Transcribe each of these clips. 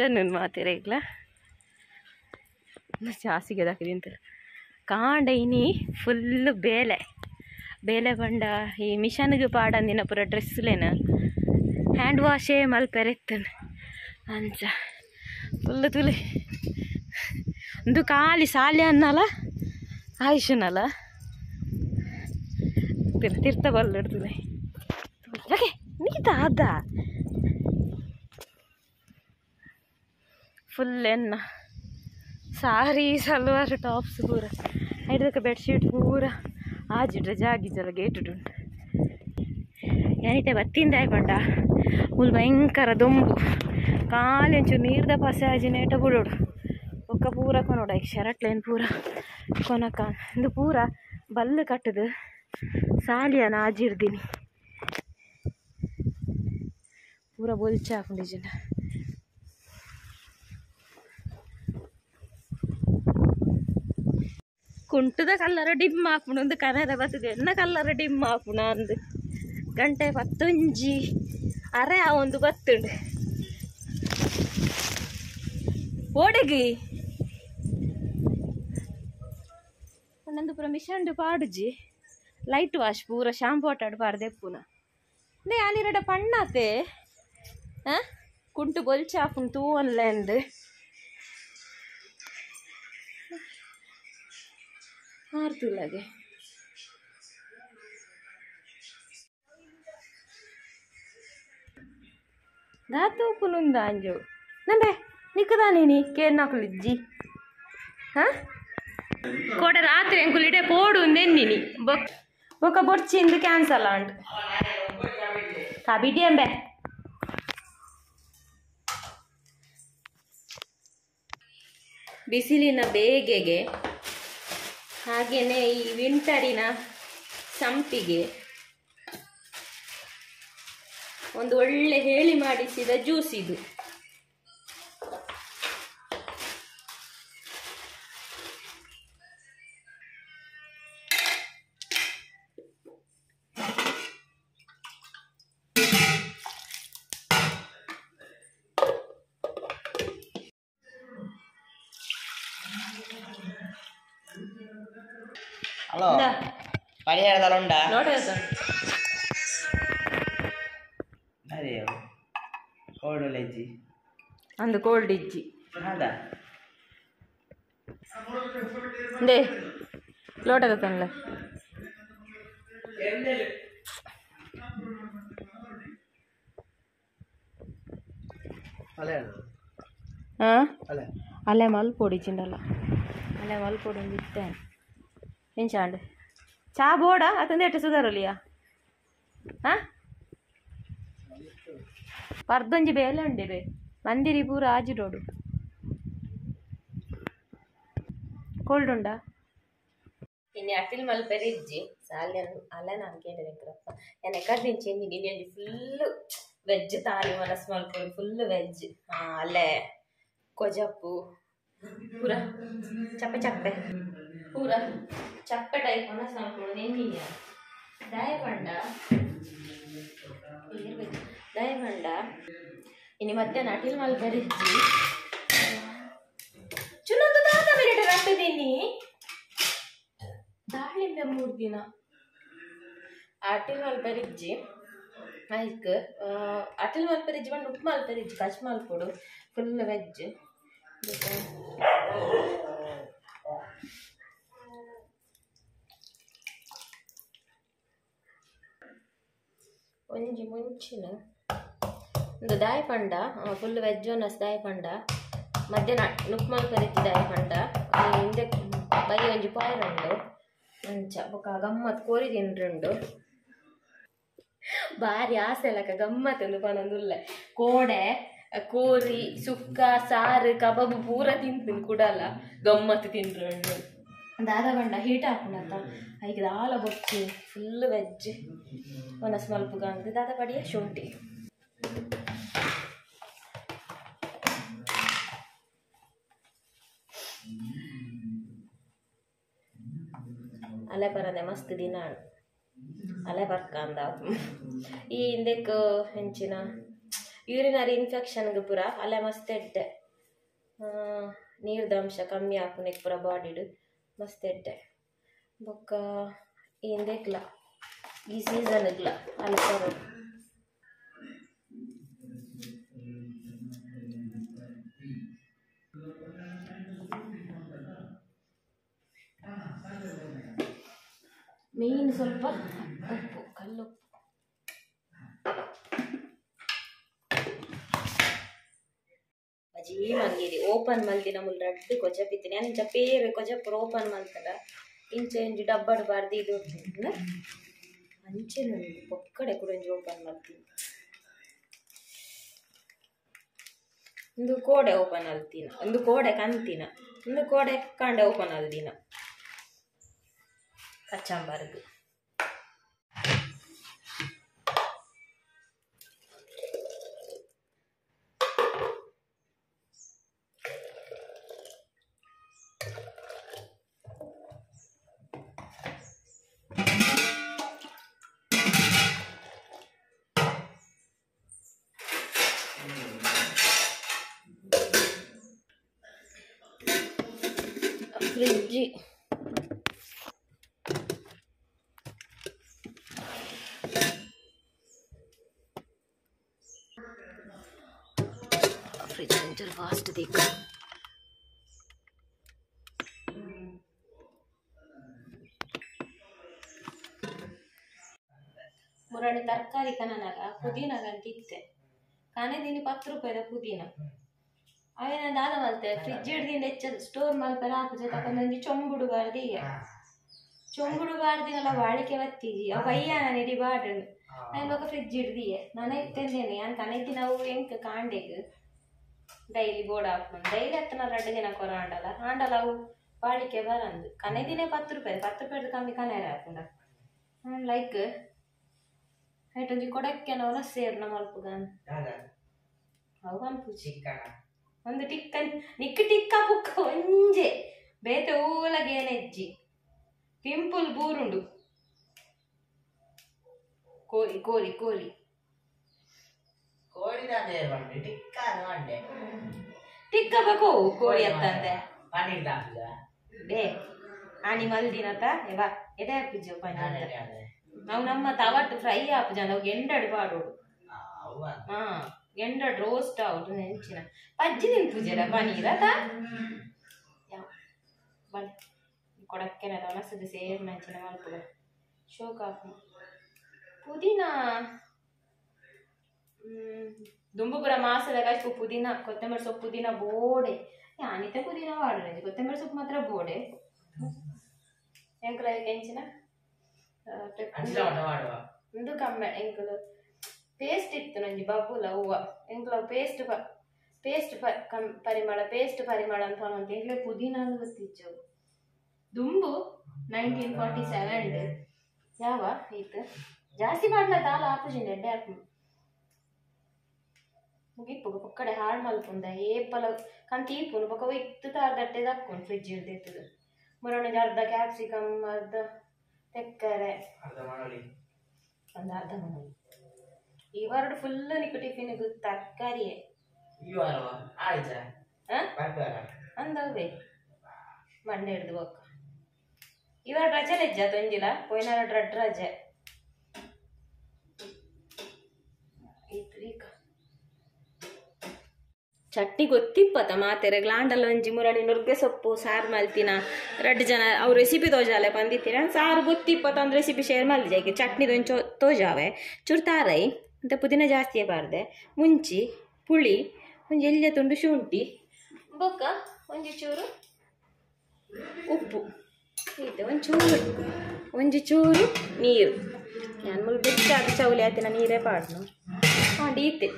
ಇಷ್ಟನ್ನು ಮಾತಿರ ಈಗ್ಲ. ಜಾಸ್ತಿಗೆ ಅಂತ ಕಾಂಡ ಇನಿ ಫುಲ್ ಬೇಲೆ. ಬೇಲೆ ಬಂಡ ಈ ಮಿಷನ್ಗೆ ಪಾಡಂದಿನ ಪೂರ ಡ್ರೆಸ್ಲೇನ ಹ್ಯಾಂಡ್ ವಾಶೇ ಮಲ್ಪೆರೆತ್ತನ್ ಅಂಚ ಫುಲ್ ತುಲಿ. ಒಂದು ಖಾಲಿ ಸಾಲಿ ಅನ್ನಲ್ಲ, ಆಯುಷನಲ್ಲ. ತಿರ್ತ ಬಲ್ಲಿಡ್ತದೆ ಓಕೆ ನೀತ ಅದ ಫುಲ್ ಎನ್ನ ಸಾರಿ ಸಲ್ವಾರ್ ಟಾಪ್ಸ್ ಪೂರ ಐದಕ್ಕೆ ಬೆಡ್ಶೀಟ್ ಪೂರ ಆಜಿಡ್ರೆ ಜಾಗಿಜಲ ಗೇಟುಡು ಏನೈತೆ ಬತ್ತಿಂದ ಆಯ್ಕೊಂಡ ಮುಲ್ ಭಯಂಕರ ದೊಂಬು ಕಾಲೆಂಚು ನೀರ್ದ ಪಸೆ ಆಜಿ ನೇಟ ಬಿಡೋಡು ಒಕ್ಕ ಪೂರ ಕೊನೋಡ ಈ ಶರಟ್ಲೇನು ಪೂರ ಕೊನಕ ಇದು ಪೂರ ಬಲ್ಲು ಕಟ್ಟದು ಸಾಲಿಯನ ಆಜಿರ್ದೀನಿ ಪೂರ ಬೊಲ್ಚ ಹಾಕೊಂಡು ಕುಂಟದ ಕಲ್ಲರ ಡಿಮ್ ಹಾಪುಣ ಒಂದು ಕನದ ಬರ್ತದೆ ಎನ್ನ ಕಲ್ಲರ ಡಿಮ್ ಹಾಪುಣ ಅಂದು. ಗಂಟೆ ಪತ್ತೊಂಜಿ ಅರೆ ಆ ಒಂದು ಬತ್ತುಂಡು ಓಡಗಿ. ನಂದು ಪೂರ ಮಿಷಂಡು ಪಾಡುಜಿ. ಲೈಟ್ ವಾಶ್ ಪೂರ ಶಾಂಪು ಆಟಾಡು ಪಾಡ್ದೆ ಪುನ. ನೇ ಆಲಿರಡ ಪಣ್ಣಾತೆ. ಕುಂಟು ಬೊಲ್ಚ ಹಾಪುಂಡು ತೂ ಅನ್ಲೆಂದು ಆರ್ತಿಲ್ಲಗೆ ದಾತು ಪುನುಂದ ಅಂಜು. ನಂದೆ ನಿಕ್ಕದಾನೇನಿ ಕೇರ್ನಾಕುಲಿಜ್ಜಿ ಹಾ? ಕೋಟ ರಾತ್ರಿ ಅಂಕುಲಿಡೆ ಪೋಡು ನೆನ್ನಿನಿ ಬೊಕ್ ಬೊಕ್ಕ ಬೊರ್ಚಿಂದು ಕ್ಯಾನ್ಸಲ್ ಅಂಟು ಕಬಿಡಿ ಅಂಬೆ. ಬಿಸಿಲಿನ ಬೇಗೆಗೆ ಹಾಗೆಯೇ ಈ ವಿಂಟರಿನ ಸಂಪಿಗೆ ಒಂದು ಒಳ್ಳೆ ಹೇಳಿ ಮಾಡಿಸಿದ ಜ್ಯೂಸ್ ಇದು. ಹಲೋ ಇಂದ, ಪರಿಹಾರದಲ್ಲಿ ಉಂಟಾ ನೋಡು ಅದು. ಅದೇ ಕೋಲ್ಡ್ ಲೆಜ್ಜಿ ಅಂದು ಕೋಲ್ಡ್ ಇಜ್ಜಿ ಅದ ದೇ ಲೋಟದ ತನ್ನಲ ಅಲೆ ಹಾಂ ಅಲೆ ಅಲ್ಲೇ ಮಲ್ಪೊಡಿ ಚಿಂಡಲ್ಲ ಅಲ್ಲೇ ಮಲ್ಪೊಡಿ ಒಂದು ಇತ್ತೇನೆ ಹೆಂಚಾಂಡ್ ಚಾ ಬೋಡ ಅತಂದು ಎಟ್ಟು ಸುಧಾರಲಿಯಾ ಹಾಂ ಪರ್ದೊಂಜಿ ಬೇಲೆ ಉಂಡಿರೆ ಮಂದಿರಿ ಪೂರ ಆಜಿರೋಡು ಕೋಲ್ಡ್ ಉಂಡಾ ಇನ್ನು ಅಟಿಲ್ ಮಲ್ಪೆರಿ ಇಜ್ಜಿ ಸಾಲ್ಯ ಅಲ್ಲ ನಾನು ಕೇಳಿದ್ರಪ್ಪ ನಾನು ಎಕರ್ದಿಂಚಿ ಇಂಡಿಯಲ್ಲಿ ಫುಲ್ಲು ವೆಜ್ ತಾಲಿ ಮನಸ್ ಮಲ್ಪೊಡಿ ಫುಲ್ ವೆಜ್ ಅಲ್ಲೇ ಕೊಜಪ್ಪು ಪೂರ ಚಪ್ಪೆ ಚಪ್ಪೆ ಪೂರ ಚಪ್ಪೆ ಟೈಪ್ ಮನಸ್ ಮಲ್ಪೊಡು ನೆನ್ನಿಯ ದಯಪಂಡ ದಯಪಂಡ ಇನ್ನು ಮತ್ತೆ ನಟಿಲ್ ಮಾಲ್ ಇಜ್ಜಿ ಚುನೊಂದು ದಾದ ಮಿನಿಟ್ ರಟ್ಟಿದ್ದೀನಿ ದಾಳಿಂಬೆ ಮೂರು ದಿನ. ಅಟಿಲ್ ಮಲ್ಪೆರಿಜ್ಜಿ ಐಕ್ ಅಟಿಲ್ ಮಲ್ಪರಿಜ್ ಬಂದು ಉಪ್ಪು ಮಲ್ಪೆರಿಜ್ಜಿ ಕಚ್ ಮಲ್ಪೊಡು ಫುಲ್ ವೆಜ್ ಒಂಜಿ ಮುಂಚಿನ ಒಂದು ದಾಯಿ ಪಂಡ ಫುಲ್ ವೆಜ್ ಜೋನಸ್ ದಾಯಿ ಪಂಡ ಮಧ್ಯಾಹ್ನ ನುಕ್ಮಲ್ ಮಲ್ಪೆರಿಜ್ಜಿ ದಾಯಿ ಪಂಡ ಹಿಂದೆ ಬೈ ಒಂಜಿ ಪಾಯ್ರಂಡು ಅಂಚ, ಬೊಕ ಗಮ್ಮತ್ ಕೋರಿ ತಿನ್ರುಂಡು. ಭಾರಿ ಆಸೆ ಗಮ್ಮತ್ ಒಂದು ಪನೊಂದುಲ್ಲೆ ಕೋಡೆ, ಕೋರಿ, ಸುಕ್ಕ, ಸಾರು, ಕಬಾಬ್ ಪೂರ ತಿಂತೀನಿ ಕೂಡಲ್ಲ, ಗಮ್ಮತ್ ತಿನ್ರುಂಡು. ದಾದ ಬಂಡ ಹೀಟ್ ಹಾಕೊಂಡತ್ತ ಐದು ದಾಲ ಬೊಚ್ಚಿ ಫುಲ್ ವೆಜ್ ಒನಸ್ ಅಂತ ದಾದ ಪಡಿಯ ಶುಂಠಿ. ಅಲೆ ಬರದೆ ಮಸ್ತ್ ದಿನ. ಅಲೆ ಬರ್ಕಂದ ಈ ಹಿಂದೆಕ್ ಹೆಂಚಿನ ಯೂರಿನರಿ ಇನ್ಫೆಕ್ಷನ್ಗೆ ಪೂರ ಅಲೆ ಮಸ್ತ್ ಎಡ್ಡೆ. ನೀರ್ದ ಅಂಶ ಕಮ್ಮಿ ಆಪುನೆಕ್ ಪೂರ ಬಾಡಿಡ್ ಮಸ್ತ್ ಎಡ್ಡೆ ಬೊಕ್ಕ ಏಂದೆಕ್ಲ ಈ ಸೀಸನ್ಗ್ಲ ಅಲ್ಸರು ಮೇನ್ ಸ್ವಲ್ಪ ಉಪ್ಪು ಕಲ್ಲು ಮಂಗಿರಿ ಓಪನ್ ಮಲ್ದಿನ ಮುಲ್ ರಡ್ಡು ಕೊಜ ಬಿತ್ತೀನಿ. ನಾನು ಇಂಚ ಪೇರೆ ಕೊಜ ಪುರ ಓಪನ್ ಮಲ್ತದ ಇಂಚ ಇಂಚು ಡಬ್ಬಡ್ ಬಾರ್ದು ಇದು. ಅಂಚೆ ನೋಡಿ ಒಕ್ಕಡೆ ಕೂಡ ಇಂಚು ಓಪನ್ ಮಾಡ್ತೀನಿ ಒಂದು ಕೋಡೆ ಓಪನ್ ಆಲ್ತಿನ ಒಂದು ಕೋಡೆ ಕಂತಿನ. ಒಂದು ಕೋಡೆ ಕಾಂಡೆ ಓಪನ್ ಅಲ್ದಿನ. ಕಚ್ಚಂಬರ್ಗ್. ಫ್ರಿಜ್ಜಿ ಫ್ರಿಜ್ ಒಂಚೂರು ಫಾಸ್ಟ್ ದಿಕ್ಕ ಮುರಣಿ ತರಕಾರಿ ಕನನಾಗ ಪುದೀನಾಗ ಅಂತ ಇತ್ತೆ ಕಾನೆದೀನಿ ಪತ್ತು ರೂಪಾಯಿದ ಪುದೀನ. ಅವೇನ ದಾದ ಮಲ್ತೆ ಫ್ರಿಜ್ ಹಿಡ್ದಿಂದ ಹೆಚ್ಚ ಸ್ಟೋರ್ ಮಲ್ಪೆಲ್ಲ ಹಾಕುಜೆ ತಕೊಂಡೊಂದು ಚೊಂಬುಡು ಬಾರ್ದಿ ಚೊಂಬುಡು ಬಾರ್ದಿನೆಲ್ಲ ಬಾಳಿಕೆ ಬತ್ತಿಜಿ ಅವ ಬಯ್ಯಾನ ನೆಡಿ ಬಾಡನು ನಾನು ಇವಾಗ ಫ್ರಿಜ್ ಹಿಡ್ದಿಯೆ ನಾನು ಎತ್ತಂದೇನೆ ನಾನು ಕನೆತಿ ನಾವು ಎಂಕ್ ಕಾಂಡೆಗ್ ಡೈಲಿ ಬೋರ್ಡ್ ಹಾಕೊಂಡು ಡೈಲಿ ಹತ್ತನ ಎರಡು ದಿನ ಕೊರ ಆಂಡಲ್ಲ ಆಂಡಲ್ಲ ಅವು ಬಾಳಿಕೆ ಬರಂದು. ಕನೆ ದಿನ ಪತ್ತು ರೂಪಾಯಿ. ಪತ್ತು ರೂಪಾಯಿ ಕಮ್ಮಿ ಕನೆ ಹಾಕೊಂಡ. ನಾನು ಲೈಕ್ ಹೈಟ್ ಒಂಜಿ ಕೊಡಕ್ಕೆ ನಾವು ಸೇರ್ನ ಮಲ್ಪುಗಾನ್ ಅವು ಚಿಕ್ಕಣ ಒಂದು ಟಿಕ್ಕ ನಿಕ್ಕ ಟಿಕ್ಕ ಪುಕ್ಕ ಒಂಜೆ ಬೇತೆ ಊಲಗೇನೆಜ್ಜಿ ಪಿಂಪುಲ್ ಬೂರುಂಡು ಕೋರಿ ಕೋರಿ ಕೋರಿ ಕೋಳಿದಾದೆ ಬಂಡೆ ಟಿಕ್ಕ ಬಂಡೆ ಟಿಕ್ಕ ಬೇಕು ಕೋಳಿ ಅತ್ತಂತೆ ದಾಪಿದ ಬೇ ಆನಿ ಮಲ್ದಿನತ ಎವ ಎಡೆ ಹಾಪಿಜು ಪನಿ ಅದೇ ಅದೇ ನಾವು ನಮ್ಮ ತವಟ್ಟು ಫ್ರೈ ಹಾಪುಜ ನಾವು ಎಂಡಡ್ ಪಾಡೋಡು ಅವ ಹಾ ಎಂಡಡ್ ರೋಸ್ಟ್ ಆವಡು ನೆಂಚಿನ. ಪಜ್ಜಿ ನಿಂಪುಜರ ಪನೀರತ ಯಾವ ಬನ್ನಿ. ಕೊಡಕ್ಕೆ ಒಣಸದು ಸೇರ್ ನಂಚಿನ ಮಲ್ಪುಗ ಶೋಕ್ ಹಾಕು ಪುದೀನ? ಹ್ಮ್, ದುಂಬುಪುರ ಮಾಸದ ಕಷ್ಟ ಪುದೀನ ಕೊತ್ತಂಬರಿ ಸೊಪ್ಪು ಪುದೀನ ಬೋಡೆ. ಅನಿತ ಪುದೀನ ವಾಡ್ರೆ ಕೊತ್ತಂಬರಿ ಸೊಪ್ಪು ಮಾತ್ರ ಬೋಡೆ. ಎಂಕಲ ಒಂದು ಕಮ್ಮೆ ಎಂಕಲು ಪೇಸ್ಟ್ ಇತ್ತು ನಂಜಿ ಬಬ್ಬುಲ ಹೂವ. ಎಂಕುಲ ಪೇಸ್ಟ್ ಪೇಸ್ಟ್ ಪರಿಮಳ ಪೇಸ್ಟ್ ಪರಿಮಳ ಅಂತ ಅಂತ ಎಂಕ್ಲೆ ಪುದೀನ ಅಂತ ದುಂಬು ನೈನ್ಟೀನ್ ಫಾರ್ಟಿ ಸೆವೆನ್ ಯಾವ? ಈತ? ಜಾಸ್ತಿ ಮಾಡ್ಲ ತಾಲ ಆಪೋಸಿಟ್ ಎಡ್ಡೆ ಹಾಕು ಮುಗಿಪ್ಪು ಪಕ್ಕಡೆ ಹಾಳು ಮಲ್ಪುಂದ ಏಪಲ ಕಂತ ಈಪುನು ಪಕ್ಕ ಇತ್ತು ತಾರ್ದಟ್ಟೆ ದಕ್ಕೊಂಡು ಫ್ರಿಜ್ ಇರ್ದಿತ್ತದು ಮುರೊಣಜ ಅರ್ಧ ಕ್ಯಾಪ್ಸಿಕಮ್ ಅರ್ಧ ತೆಕ್ಕರೆ. ಒಂದು ಅರ್ಧ ಮನೆ ಈ ವಾರ ಫುಲ್ ನಿಕ್ಕು ಟಿಫಿನ್ ತರಕಾರಿಯೇ ಬರ್ತಾರ ಅಂದವೇ ಮಂಡೆ ಹಿಡ್ದು ಬೊಕ್ಕ ಇವಾಗ ರಜೆ ನೆಜ್ಜ ತೊಂದಿಲ್ಲ? ಪೋಯ್ನಾರ ರಜೆ ಈತ್ ಈಗ ಚಟ್ನಿ ಗೊತ್ತಿಪ್ಪತ್ತ? ಮಾತೆರೆ ಗ್ಲಾಂಡಲ್ಲ ಒಂಜಿ ಮುರಳಿ ನುರ್ಗೆ ಸೊಪ್ಪು, ಸಾರು ಮಲ್ತಿನ ರಡ್ಡು ಜನ, ಅವ್ರು ರೆಸಿಪಿ ತೋಜಾಲೆ ಬಂದಿತ್ತೀರ. ಸಾರು ಗೊತ್ತಿಪ್ಪತ್ತ ಒಂದು ರೆಸಿಪಿ ಶೇರ್ ಈಗ ಚಟ್ನಿ ದೊಂಚೋ ತೋಜಾವೆ. ಚೂರು ತಾರೈ ಅಂತ ಪುದೀನ ಜಾಸ್ತಿಯೇ ಬಾರ್ದೆ ಮುಂಚಿ ಪುಳಿ, ಒಂಜಿ ಎಲ್ಯ ತುಂಡು ಶುಂಠಿ, ಬೊಕ್ಕ ಒಂಜಿ ಚೂರು ಉಪ್ಪು. ಇದೆ ಒಂಚೂರು ಒಂಜಿ ಚೂರು ನೀರು. ನಾನು ಮುಲ್ ಬೆಚ್ಚಾದ ಚೌಲಿ ಆತಿನ ನೀರೇ ಪಾಡ್ನು ಹಾಂ ಇತ್ತೆ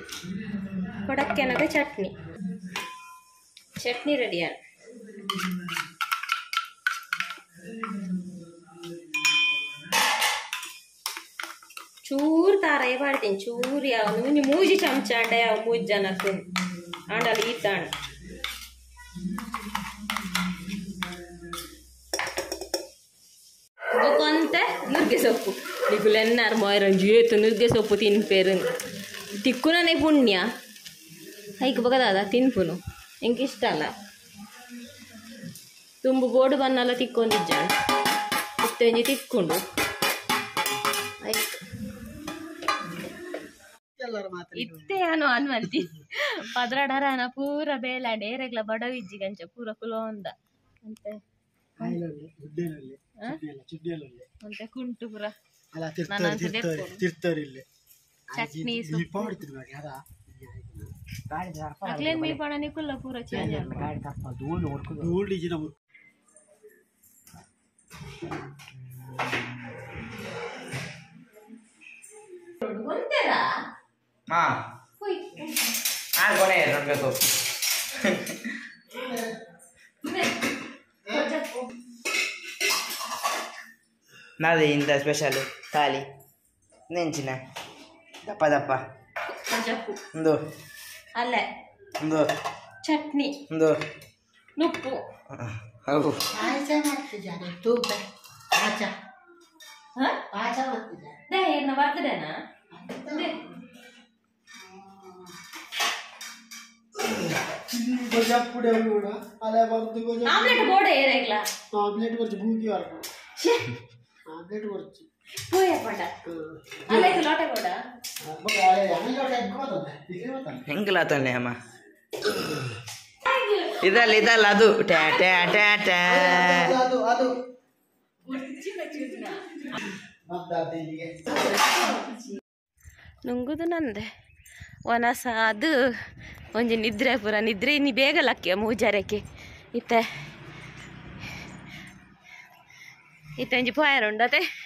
ಕೊಡಕ್ಕೆನಗ ಚಟ್ನಿ. ಚಟ್ನಿ ರೆಡಿ ಚೂರು ತಾರಾಯ ಮಾಡ್ತೀನಿ, ಚೂರು ಯಾವ ಮುಂಜಿ ಮೂಜಿ ಚಮಚ ಅಂಡ, ಯಾವ ಮೂಜಿ ಜನಕ್ಕೆ ಅಂಡಲ್ಲ ಈ ತಾಣ ಕೊಂತೆ ನುಗ್ಗೆ ಸೊಪ್ಪು. ನಿಗುಲೆನ್ನಾರು ಮೊಯ್ರಂಜು ಏತು ನುಗ್ಗೆ ಸೊಪ್ಪು ತಿನ್ಪೇರು. ತಿಕ್ಕುನೇ ಪುಣ್ಯ. ಹೈಕ್ ಬಗದಾದ ತಿನ್ಪುನು. ಎಂಗೆ ಇಷ್ಟ ಅಲ್ಲ. ತುಂಬು ಗೋಡು ಬನ್ನೆಲ್ಲ ತಿಕ್ಕೊಂಡಿದ್ದ ಇಷ್ಟೊಂಜಿ ತಿಕ್ಕೊಂಡು. ಆಯ್ತು ಇತ್ತೆ ಅನು ಅನ್ವಂತಿ. ಪದ್ರಡರನ ಪೂರ ಬೇಲಾಂಡೆ ಏರೆಗ್ಲ ಬಡವಿಜ್ಜಿ ಗಂಚ ಪೂರ ಕುಲೋಂದ ಅಂತೆ ಅಂತೆ ಕುಂಟು ಪೂರ. ಚಟ್ನಿ ಗಾಡಿ ಜಾ ಪರಾಗ್ ಕ್ಲೀನ್ ಮೀಪಾಣೆ ಕುಲ್ಲಾಪುರ ಚೇಂಜ್ ಮಾಡ್ಕಾ ಗಾಡಿ ಕಪ್ಪಾ ዱಲ್ ಓರ್ಕ ಹಾ. ಹ್ ಆ ಬಣೆ ಹೆರಡ್ಗೆ ತೋ ನಿನ್ನೆ ನಾ ತಾಲಿ ನೆಂ ದಪ್ಪ ದಪ್ಪ. ಹಂಜಾಪುಂತೋ ಅಲ್ಲ ಒಂದು ಚಟ್ನಿ ಒಂದು ನುಪ್ಪು ಹೌದು ಪಾಯಸ ಮಾಡ್ತಿದ್ದಾನೆ ತೂಕ ಪಾಚ ಪಾಚ ಮಾಡ್ತಿದ್ದಾನೆ ಏನು ಬರ್ತದೇನಾ ಗೊಜ್ಜಪ್ಪುಡಿ ಕೂಡ ಅಲೆ ಬರ್ದು ಗೊಜ್ಜ ಆಮ್ಲೆಟ್ ಬೋಡೆ ಏರೇಗ್ಲ ಆಮ್ಲೆಟ್ ಬರ್ಚು ಭೂಕಿ ವರ್ಗ ಆಮ್ಲೆಟ್ ಬರ್ಚು ಹೆಂಗಿಲ್ಲ ತಾನೆ ಅಮ್ಮ. ಇದಲ್ಲ ಇದಲ್ಲ ಅದು. ಟ್ಯಾ ಟ್ಯಾ ಟ್ಯಾ ಟ್ಯಾ. ಅದು ಅದು ಮದ್ದಾದ ಇಲ್ಲಿಗೆ ನುಂಗುದು ನಂದೆ. ಒನಸ ಅದು ಒಂಜಿ ನಿದ್ರೆ ಪೂರ. ನಿದ್ರೆ ಇನ್ನಿ ಬೇಗ ಲಕ್ಕಿಯ ಮೂಜಾರಕ್ಕೆ ಇತ್ತೆ. ಇತ್ತೆ ಒಂಜಿ ಪಾಯರ ಉಂಡತೆ.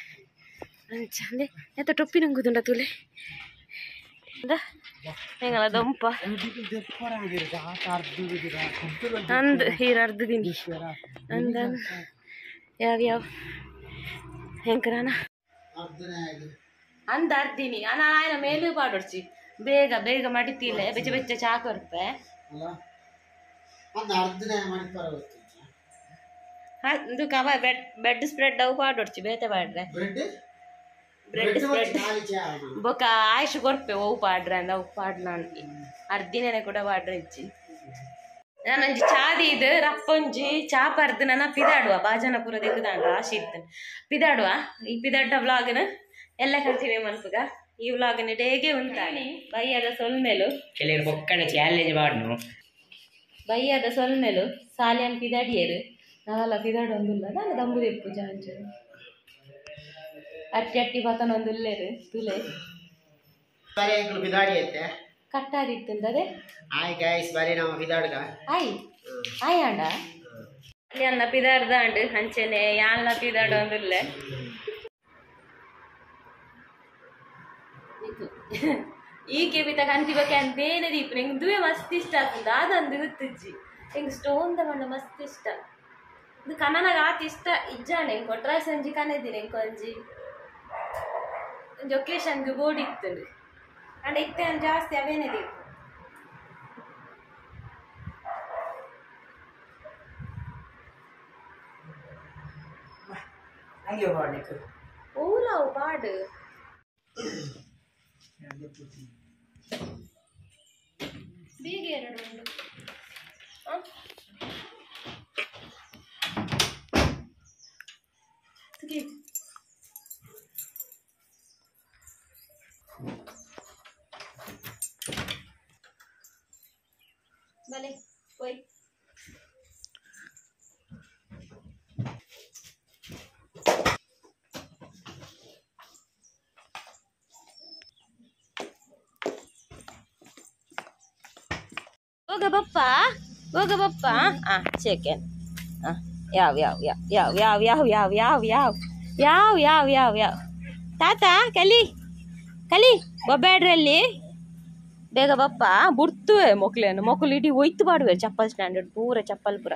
ಅಂಚಂದೆ ಎತ್ತ ಟೊಪ್ಪಿ ನಂಗುದುಂಡ ತುಲೆ ಹೆಂಗಲ ದೊಂಪ ಅಂದ್ ಹೀರ ಅರ್ಧ ದಿನ ಅಂದ ಯಾವ ಯಾವ ಹೆಂಕರಾನ ಅರ್ಧನೇ ಆಗಿ ಅಂದ ಅರ್ದಿನಿ ಅನ್ನ ಆಯ್ನ ಮೇಲೂ ಪಾಡೊಡ್ಚಿ ಬೇಗ ಬೇಗ ಮಡಿತಿಲ್ಲ ಬೆಚ್ಚ ಬೆಚ್ಚ ಚಾಕು ಇರುತ್ತೆ ಅಲ್ಲ ಒಂದು ಅರ್ಧನೇ ಮಾಡಿ ಪರವತ್ತು ಇದು ಕವ ಬೆಡ್ ಬೆಡ್ ಸ್ಪ್ರೆಡ್ ಅವು ಪಾಡೊಡ್ಚಿ ಬೇತೆ ಪಾಡ್ರೆ ಖಾಲಿ ಚಾ ಬೊಕ ಆಯುಷ್ ಕೊರ್ಪೆ ಅವು ಪಾಡ್ರೆ ಅಂದ ಅವು ಪಾಡ್ನಾನ್ಗೆ ಅರ್ದಿನೇ ಕೂಡ ಪಾಡ್ರೆ ಇಜ್ಜಿ. ನಾನೊಂಜಿ ಚಾದಿ ಇದು ರಪ್ಪೊಂಜಿ ಚಾ ಪರ್ದು ನನ್ನ ಪಿದಾಡುವ ಬಾಜನಪುರ ದಿಕ್ಕದಾಂಡ ಆಶಿ ಇತ್ತು ಪಿದಾಡುವ ಈ ಪಿದಾಟ ವ್ಲಾಗ್ನ? ಎಲ್ಲ ಕಂಟಿನ್ಯೂ ಮನ್ಪುಗ ಈ ವ್ಲಾಗ್ನ ಡೇಗೆ ಉಂಟಾನೆ ಬೈಯದ ಸೊಲ್ಮೆಲು. ಕೆಲವರು ಬೊಕ್ಕಣ ಚಾಲೆಂಜ್ ಮಾಡ್ನು. ಬೈಯದ ಸೊಲ್ಮೆಲು ಸಾಲಿಯನ್ ಪಿದಾಡಿಯರು. ನಾವೆಲ್ಲ ಪಿದಾಡೊಂದುಲ್ಲ. ನಾನು ದಂಬು ತೆಪ್ಪು ಜಾಂಚು ಅಟ್ಟಿ ಬತನೊಂದು ಇಲ್ಲೇರು ತುಲೆ. ಬಾರಿ ಬಿದಾಡಿ ಐತೆ ಆಯ್ ಗಾಯ್ಸ್ ನಾವು ಆಯ್. ಆಯ್ ಆಂಡ? ಅಲ್ಲಿ ಹಂಚನೆ ಯಾಲ್ನ ಪಿದಾಡು ಅಂದಿರ್ಲೆ ಈ ಕೇಬಿತ ಕಂಜಿ ಬಗ್ಗೆ ಅಂತೇನೆ ದೀಪ ದುವೆ ಮಸ್ತ್ ಇಷ್ಟ ಆಗ್ತದೆ ಅದಂದು ಇರುತ್ತಿಜ್ಜಿ. ನಂಗೆ ಸ್ಟೋನ್ದ ಬಣ್ಣ ಮಸ್ತ್ ಇಷ್ಟ. ಇದು ಕನ್ನನಾಗ ಆತ ಇಷ್ಟ ಸಂಜಿ ಕಾಣಿದ್ದೀನಿ ಕೊಂಜಿ. ಲೊಕೇಶನ್ಗೆ ಓಡಿತ್ತಲು ಆಂಡ ಇತ್ತೇನು ಜಾಸ್ತಿ ಅವೇನೇ ಬೇಕು ಹಂಗೆ ಬಾಡಕ್ಕೆ ಊರಾವು ಬಾಡು ಬೇಗ ಎರಡು ಉಂಡು ಹಾಂ ಹೋಗ ಬಪ್ಪ ಹೋಗ ಬಪ್ಪ ಆ ಚಿಕನ್ ಆ ಯಾವ ಯಾವ ಯಾವ ಯಾವ ಯಾವ ಯಾವ ಯಾವ ಯಾವ ಯಾವ ಯಾವ ಯಾವ ಯಾವ ತಾತ ಕಲಿ ಕಲಿ ಒಬ್ಬೇಡ್ರಲ್ಲಿ ಬೇಗ ಬಪ್ಪ ಬುಡ್ತುವೆ ಮೊಕ್ಲೇನು ಮೊಕ್ಕಲು ಇಡೀ ಒಯ್ತು ಬಾಡುವೆ ಚಪ್ಪಲ್ ಸ್ಟ್ಯಾಂಡರ್ಡ್ ಪೂರ ಚಪ್ಪಲ್ ಪೂರ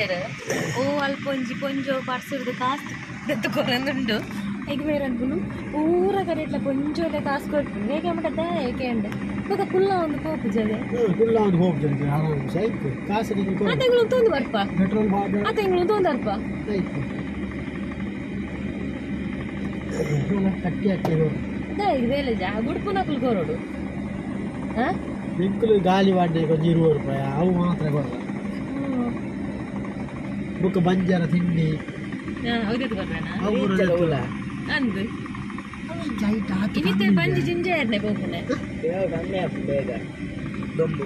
ತಂದಿದ್ದಾರೆ ಓ ಅಲ್ಪ ಒಂಜಿ ಪೊಂಜೋ ಪರ್ಸರ್ದು ಕಾಸು ಎತ್ತುಕೊರಂದುಂಡು ಈಗ ಮೇರೆ ಅನ್ಕೊಂಡು ಪೂರ ಕಡೆ ಇಟ್ಲ ಪೊಂಜೋಲೆ ಕಾಸು ಕೊಡ್ತೀನಿ ಹೇಗೆ ಮಟ್ಟದ ಏಕೆ ಅಂದೆ? ಮತ್ತೆ ಕುಲ್ಲ ಒಂದು ಹೋಗು ಜದೆ ಕುಲ್ಲ ಒಂದು ಹೋಗ್ತದೆ ಆರಾಮ್ ಸೈಕು ಕಾಸು ಆ ತಿಂಗಳು ತೊಂದು ಬರ್ಪ. ಪೆಟ್ರೋಲ್ ಸೈಕು ಕಟ್ಟಿ ಜಾ ಗುಡ್ಪು ನಕಲು ಕೋರೋಡು ಹಾಂ ಗಾಲಿ ವಾಡ್ಡೆ ಕೊಂಚ ಇರುವತ್ತು ರೂಪಾಯಿ. ಅವು ಮಾತ್ರ ಕೊಡ. ಬುಕ್ಕ ಬಂಜಾರ ತಿಂಡಿ ಅಂದು ಇನ್ನಿತ್ತೆ ಬಂಜಿ ಜಿಂಜೆ ಎರಡನೇ ಬೋಗುನೆ ಕಮ್ಮಿ ಆಗ್ತದೆ ಬೇಗ ದೊಂಬು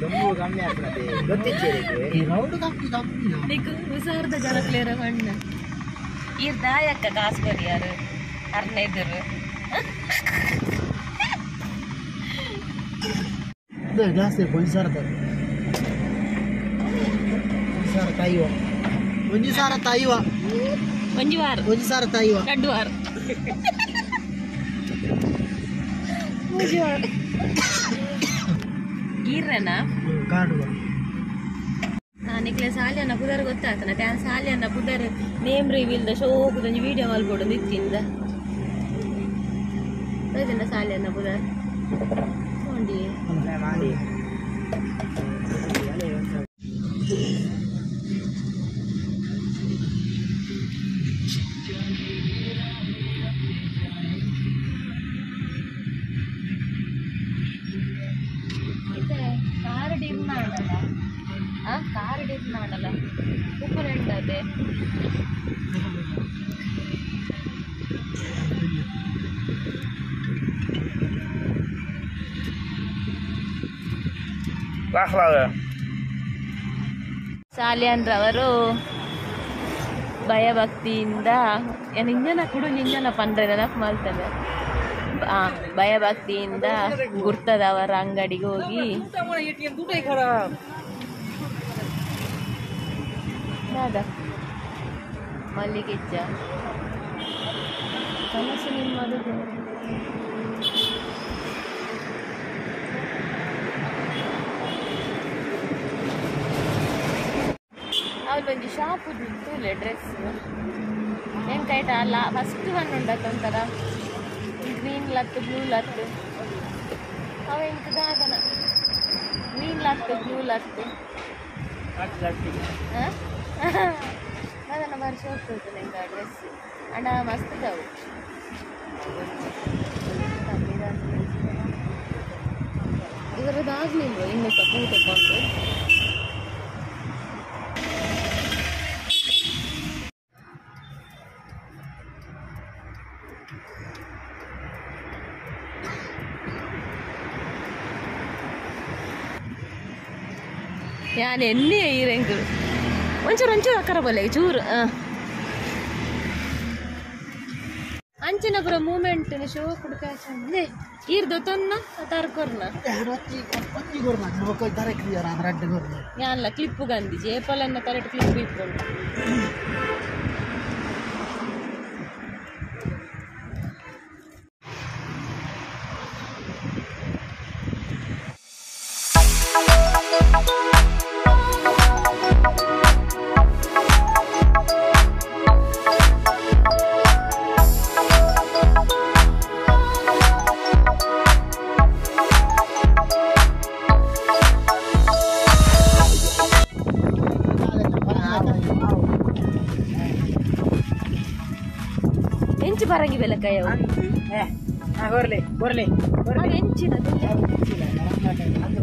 ದೊಂಬು ಕಮ್ಮಿ ಆಗ್ತದೆ ಗೊತ್ತಿದ್ದೇನೆ ರೌಂಡ್ ಕಮ್ಮಿ ಕಮ್ಮಿ ನಿಕ್ಕು ವಿಸಾರದ ಜನಕ್ಲೇರ ಕಣ್ಣು ಇರ್ ದಾಯಕ್ಕ ಕಾಸು ಬರಿಯಾರು ಅರ್ನೈದರು ಜಾಸ್ತಿ ಪೊಲೀಸರ್ತಾರೆ ತಾಯಿವ ಒಂಜಿ ಸಾರ ತಾಯಿವ ಒಂಜಿ ವಾರ ಒಂಜಿ ಸಾರ ತಾಯಿವ ಎರಡು ವಾರ ಮೂಜಿ ವಾರ ಗೀರ್ರನ ಕಾಡುವ ನಿಕ್ಲೆ ಸಾಲಿಯನ್ನ ಪುದರ್ ಗೊತ್ತಾತನ ಟ್ಯಾನ್ ಸಾಲಿಯನ್ನ ಪುದರ್ ನೇಮ್ ರಿವೀಲ್ದ ಶೋಕುದೊಂಜಿ ವಿಡಿಯೋ ಮಲ್ಬೋಡು ನಿತ್ತಿಂದ ಇದನ್ನ ಸಾಲಿಯನ್ನ ಪುದರ್ ನೋಡಿ ಸಾಲಿಯನ್ರವರು ಭಯಭಕ್ತಿಯಿಂದ ನಿಂಜನ ಕುಡು, ನಿಂಜನ ಪಂಡ್ರೆ ನೆನಪು ಮಾಡ್ತದೆ. ಭಯಭಕ್ತಿಯಿಂದ ಗುರ್ತದವರ ಅಂಗಡಿಗೆ ಹೋಗಿ. ಮಲ್ಲಿಗೆಜ್ಜ ಕನಸು ನಿಮ್ಮದು ಅವ್ರು ಒಂದು ಶಾಪ್ ಇಲ್ಲ ಡ್ರೆಸ್ ಎಂಕಾಯ್ತ ಅಲ್ಲ ಫಸ್ಟ್ ಒನ್ ಉಂಡತ್ತ ಒಂಥರ. ಗ್ರೀನ್ ಲತ್ ಬ್ಲೂ ಲತ್ ಅವ ಎಂಕ್ ಗ್ರೀನ್ ಲತ್ ಬ್ಲೂ ಲತ್ ಅದನ್ನ ವರ್ಷ ಹೋಗ್ತದೆ ನಂಗೆ ಆ ಡ್ರೆಸ್ ಅಂಡ ಮಸ್ತ್ ಇದಾವು. ಇವರದಾಗ್ಲಿಲ್ವ ಇನ್ನು ಸ್ವಲ್ಪ ಹೂ ತಗೊಂಡು ഞാൻ എന്നെ ഈരെങ്കിൽ ಒಂಚೂರು ಒಂಚೂರು ಅಕ್ಕರ ಬಲ್ಲ ಚೂರು ಅಂಚಿನ ಪುರ ಮೂಮೆಂಟ್ ಶೋ ಕುಡ್ಕಾಚೆ ಈರ್ದು ತೊನ್ನ ತರ್ಕೊರ್ನ ಒಂಜಿ ಒಂಜಿ ಗೊರ್ನ ನೋಕೋ ತರ ಕ್ಲಿಯರ್ ಆದ್ರೆ ಅಡ್ಡ ಗೊರ್ನ ಯಾನ್ಲ ಕ್ಲಿಪ್ಪು ಗಂದಿ ಜೇಪಲನ್ನ ತರಟ್ ಕ್ಲಿಪ್ ಇಟ್ಕೊಂಡು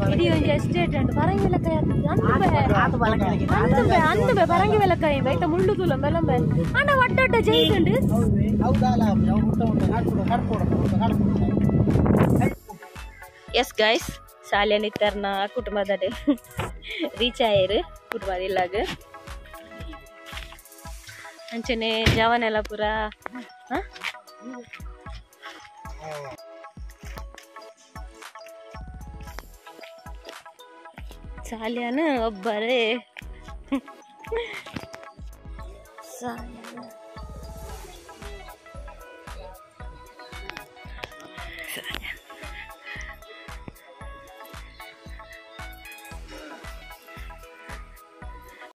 ಒಂದು ಎಸ್ಟೇಟ್ ಪರಂಗಿ ಬೆಲಕಾಯ ಅಂದು ಅಂದು ಪರಂಗಿ ಬೆಲಕಾಯಿ ಬೈತ ಮುಳ್ಳು ತುಲ ಬೆಲಂಬೆ ಅಣ್ಣ ಒಟ್ಟೊಟ್ಟ ಕಟ್ಕೊಡ ಎಸ್ ಗಾಯ್ಸ್ ಶಾಲೆ ನಿತ್ತರ್ನ ಕುಟುಂಬದಡೆ ರೀಚ್ ಆಯ್ರು ಕುಟುಂಬದ ಇಲ್ಲಾಗ. ಅಂಚನೆ ಜವನೆಲ್ಲ ಪೂರ ಹ? ಶಾಲ್ಯಾನ ಒಬ್ಬರೇ ಶಾಲ್ಯಾನ